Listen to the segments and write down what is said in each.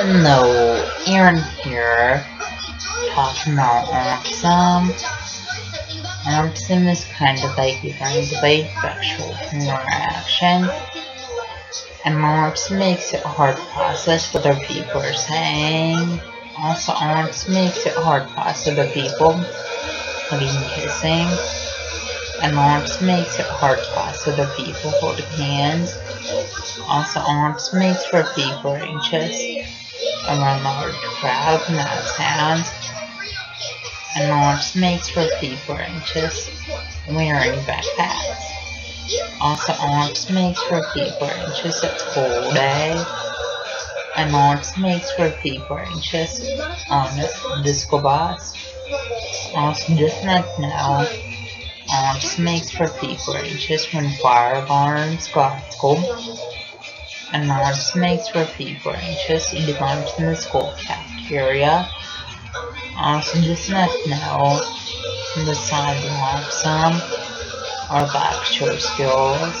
Hello, Aaron here, talking about autism. Autism is kind of like learning sexual interaction, and autism makes it hard to process what other people are saying. Also, autism makes it hard to process other people, even kissing, and autism makes it hard to process other people holding hands. Also, autism makes for people anxious around large crowds and loud sounds, and launch makes for people anxious wearing backpacks. Also, launch makes for people anxious at school day, and launch makes for people anxious on the school bus. Also, just not now, launch makes for people anxious when fire alarms go school and makes for people anxious in the in the school cafeteria. Also, just let know besides some or lecture skills,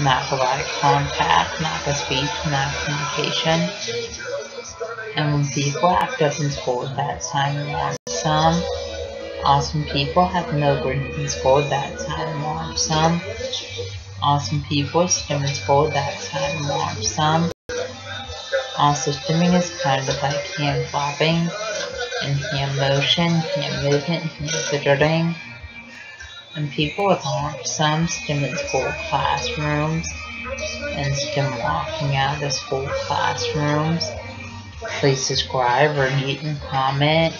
lack of eye contact, lack of speech, of communication. And when people act up in school that time, want some. Awesome people have no grades in school that time, want some awesome people stimming for that time warm some. Also stimming is kind of like hand clapping and hand motion, hand movement, hand fidgeting. And people with some stim in school classrooms and stim walking out of school classrooms. Please subscribe, or rate, and comment.